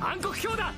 暗黒卿だ。